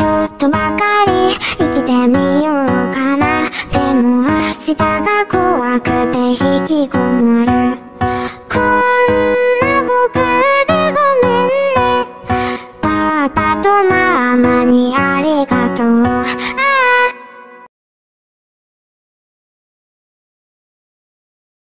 ちょっとばかり生きてみようかな。でも明日が怖くて引きこもるこんな僕でごめんね。パパとママにありがとう